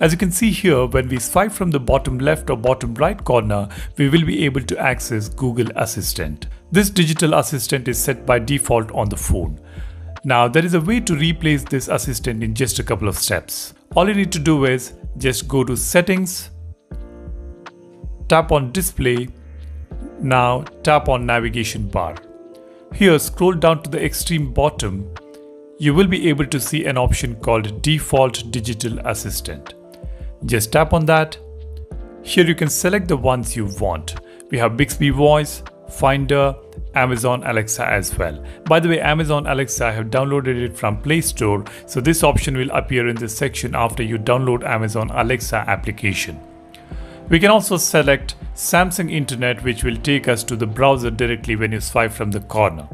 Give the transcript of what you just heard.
As you can see here, when we swipe from the bottom left or bottom right corner, we will be able to access Google Assistant. This digital assistant is set by default on the phone. Now there is a way to replace this assistant in just a couple of steps. All you need to do is just go to settings, tap on display, now tap on navigation bar. Here scroll down to the extreme bottom, you will be able to see an option called default digital assistant. Just tap on that. Here you can select the ones you want. We have Bixby Voice, Finder, Amazon Alexa as well. By the way, Amazon Alexa I have downloaded it from Play Store, so this option will appear in this section after you download Amazon Alexa application. We can also select Samsung Internet which will take us to the browser directly when you swipe from the corner.